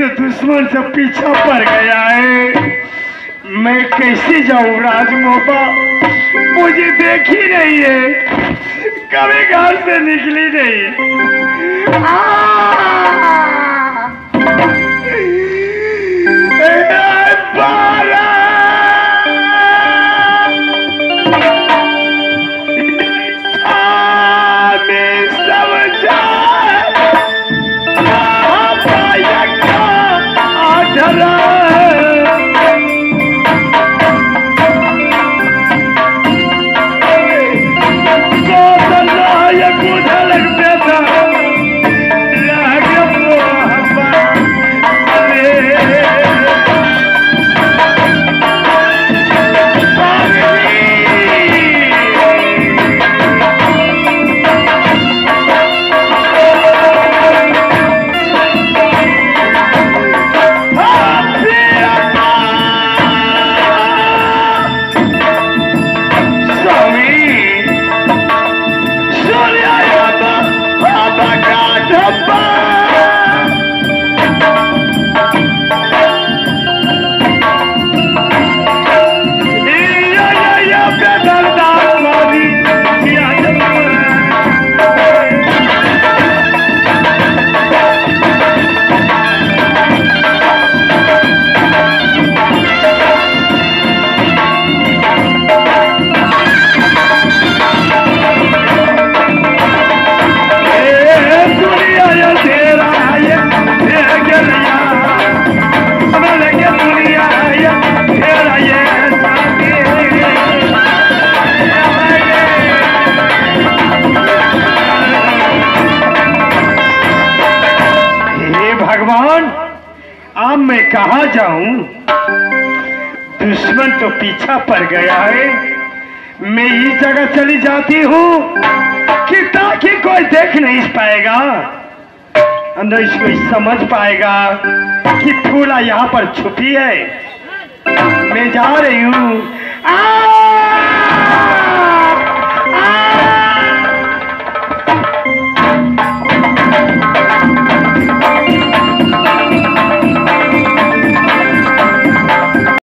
दुश्मन से पीछा पड़ गया है। मैं कैसे जाऊँ राजमोबा? मुझे देखी नहीं है। कभी घर से निकली नहीं। आ! भगवान अब मैं कहा जाऊँ? दुश्मन तो पीछा पड़ गया है। मैं इस जगह चली जाती हूँ कि ताकि कोई देख नहीं पाएगा। अंदर इसको समझ पाएगा कि फूला यहाँ पर छुपी है। मैं जा रही हूँ!